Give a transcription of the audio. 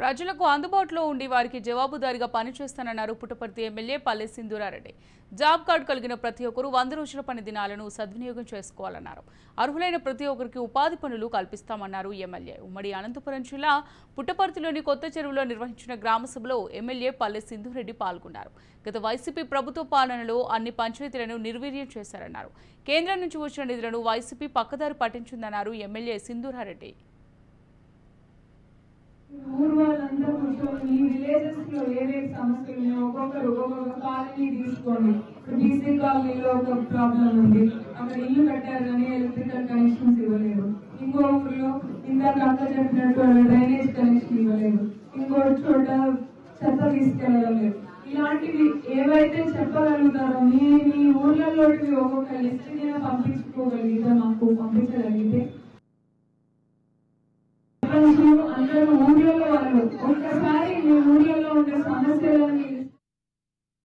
ప్రజలకు అందుబాటులో ఉండి వారికి జవాబుదారీగా పనిచేస్తానన్నారు పుట్టపర్తి ఎమ్మెల్యే పల్లె సింధూరారెడ్డి. జాబ్ కార్డు కలిగిన ప్రతి ఒక్కరూ వంద రోజుల పని దినాలను సద్వినియోగం చేసుకోవాలన్నారు. అర్హులైన ప్రతి ఒక్కరికి ఉపాధి పనులు కల్పిస్తామన్నారు ఎమ్మెల్యే. ఉమ్మడి అనంతపురం జిల్లా పుట్టపర్తిలోని కొత్త చెరువులో నిర్వహించిన గ్రామ సభలో ఎమ్మెల్యే పల్లె సింధూరెడ్డి పాల్గొన్నారు. గత వైసీపీ ప్రభుత్వ పాలనలో అన్ని పంచాయతీలను నిర్వీర్యం చేశారన్నారు. కేంద్రం నుంచి వచ్చిన నిధులను వైసీపీ పక్కదారి పట్టించిందన్నారు ఎమ్మెల్యే సింధూరారెడ్డి. వాళ్ళంతా ఈ విలేజెస్లో ఏవే సమస్యలు ఉన్నాయో ఒక్కొక్కరు ఒక్కొక్క కాలనీ తీసుకోండి. బీసీ కాలనీలో ఒక ప్రాబ్లం ఉంది. అక్కడ ఇల్లు కట్టారు కానీ ఎలక్ట్రికల్ కనెక్షన్స్ ఇవ్వలేదు. ఇంకో ఊర్లో ఇందాక అక్క చెప్పినట్టు డ్రైనేజ్ కనెక్షన్ ఇవ్వలేదు. ఇంకో చోట చెత్త తీసుకెళ్ళడం లేదు. ఇలాంటివి ఏవైతే చెప్పగలుగుతారో మీ మీ ఊర్లలోకి ఒక్కొక్క లిస్ట్ కింద పంపించుకోగలిగితే మాకు పంపించగలిగితే. అందరూ ఊర్లలో వాళ్ళు.